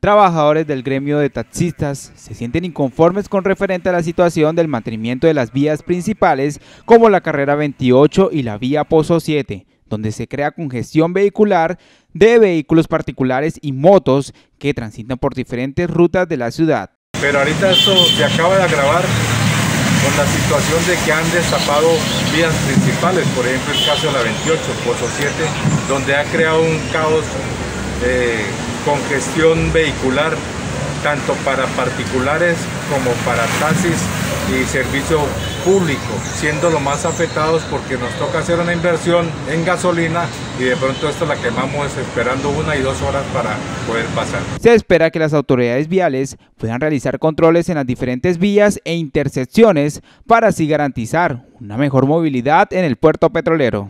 Trabajadores del gremio de taxistas se sienten inconformes con referente a la situación del mantenimiento de las vías principales como la carrera 28 y la vía Pozo 7, donde se crea congestión vehicular de vehículos particulares y motos que transitan por diferentes rutas de la ciudad. Pero ahorita esto se acaba de agravar con la situación de que han destapado vías principales, por ejemplo el caso de la 28, Pozo 7, donde ha creado un caos eh, congestión vehicular tanto para particulares como para taxis y servicio público, siendo los más afectados porque nos toca hacer una inversión en gasolina y de pronto esto la quemamos esperando una y dos horas para poder pasar. Se espera que las autoridades viales puedan realizar controles en las diferentes vías e intersecciones para así garantizar una mejor movilidad en el puerto petrolero.